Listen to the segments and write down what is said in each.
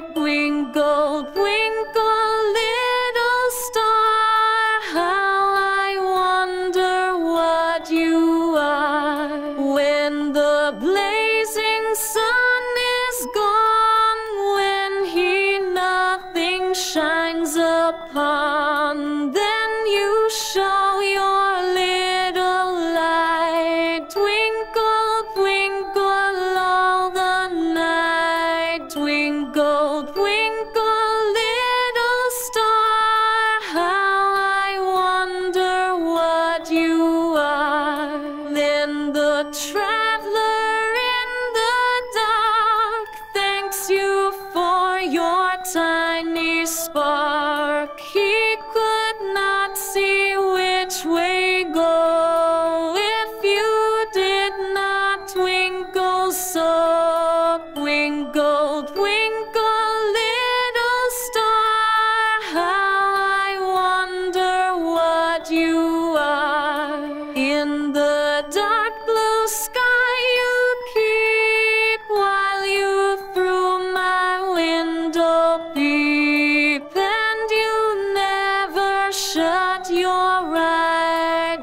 Twinkle, twinkle, little star. How I wonder what you are when the blazing sun is gone, when he nothing shines upon.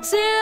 Eye